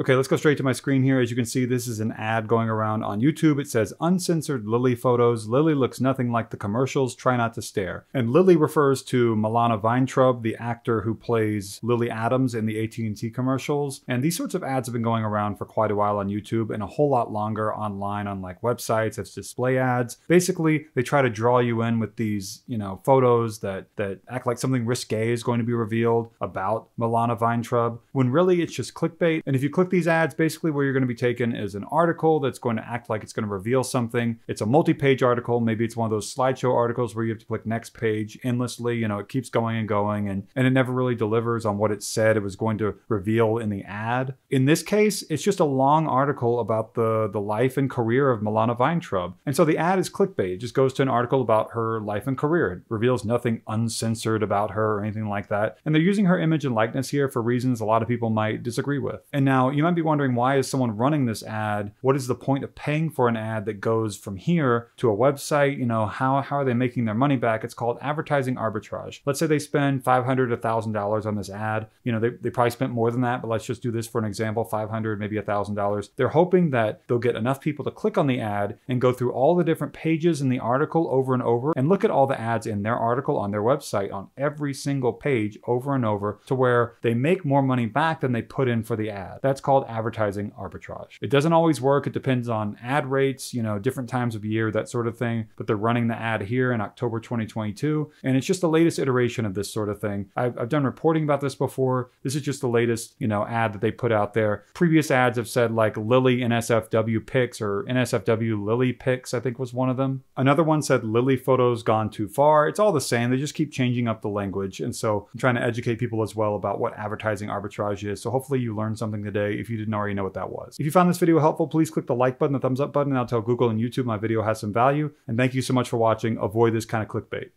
Okay, let's go straight to my screen here. As you can see, this is an ad going around on YouTube. It says uncensored Lily photos. Lily looks nothing like the commercials. Try not to stare. And Lily refers to Milana Vayntrub, the actor who plays Lily Adams in the AT&T commercials. And these sorts of ads have been going around for quite a while on YouTube and a whole lot longer online on like websites as display ads. Basically, they try to draw you in with these, you know, photos that that act like something risque is going to be revealed about Milana Vayntrub, when really it's just clickbait. And if you click these ads, basically where you're going to be taken is an article that's going to act like it's going to reveal something. It's a multi-page article. Maybe it's one of those slideshow articles where you have to click next page endlessly. You know, it keeps going and going and, and it never really delivers on what it said it was going to reveal in the ad. In this case, it's just a long article about the, the life and career of Milana Vayntrub. And so the ad is clickbait. It just goes to an article about her life and career. It reveals nothing uncensored about her or anything like that. And they're using her image and likeness here for reasons a lot of people might disagree with. And now you might be wondering why is someone running this ad? What is the point of paying for an ad that goes from here to a website? You know, how, how are they making their money back? It's called advertising arbitrage. Let's say they spend $500, $1,000 on this ad. You know, they, they probably spent more than that, but let's just do this for an example 500 maybe $1,000. They're hoping that they'll get enough people to click on the ad and go through all the different pages in the article over and over and look at all the ads in their article on their website on every single page over and over to where they make more money back than they put in for the ad. That's called advertising arbitrage. It doesn't always work. It depends on ad rates, you know, different times of year, that sort of thing. But they're running the ad here in October 2022. And it's just the latest iteration of this sort of thing. I've, I've done reporting about this before. This is just the latest, you know, ad that they put out there. Previous ads have said like Lily NSFW pics or NSFW Lily pics, I think was one of them. Another one said Lily photos gone too far. It's all the same. They just keep changing up the language. And so I'm trying to educate people as well about what advertising arbitrage is. So hopefully you learned something today if you didn't already know what that was. If you found this video helpful, please click the like button, the thumbs up button, and I'll tell Google and YouTube my video has some value. And thank you so much for watching. Avoid this kind of clickbait.